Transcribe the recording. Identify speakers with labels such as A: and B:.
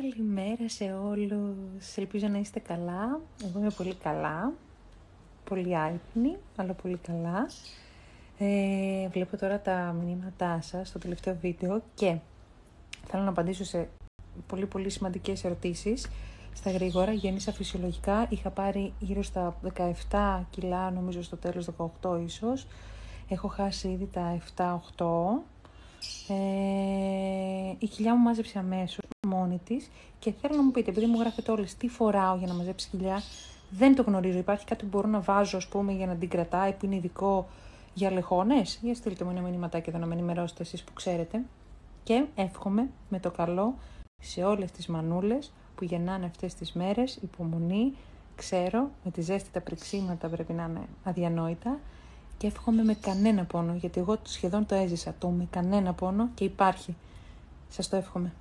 A: Καλημέρα σε όλους. Ελπίζω να είστε καλά. Εγώ είμαι πολύ καλά. Πολύ άϊπνη, αλλά πολύ καλά. Ε, βλέπω τώρα τα μηνύματά σας στο τελευταίο βίντεο και θέλω να απαντήσω σε πολύ πολύ σημαντικές ερωτήσεις. Στα γρήγορα, γέννησα φυσιολογικά. Είχα πάρει γύρω στα 17 κιλά, νομίζω στο τέλος 18 ίσως. Έχω χάσει ήδη τα 7-8. Ε, η κοιλιά μου μάζεψε αμέσως μόνη της και θέλω να μου πείτε, επειδή μου γράφετε όλες τι φοράω για να μαζέψει κοιλιά, δεν το γνωρίζω. Υπάρχει κάτι που μπορώ να βάζω, ας πούμε, για να την κρατάει, που είναι ειδικό για λεχόνες; Για στείλτε μου ένα μηνύματάκι εδώ να με ενημερώσετε εσείς που ξέρετε. Και εύχομαι με το καλό σε όλες τις μανούλες που γεννάνε αυτές τις μέρες, υπομονή, ξέρω, με τη ζέστη τα πρεξίματα πρέπει να είναι αδιανόητα, και εύχομαι με κανένα πόνο, γιατί εγώ σχεδόν το έζησα, το με κανένα πόνο και υπάρχει. Σας το εύχομαι.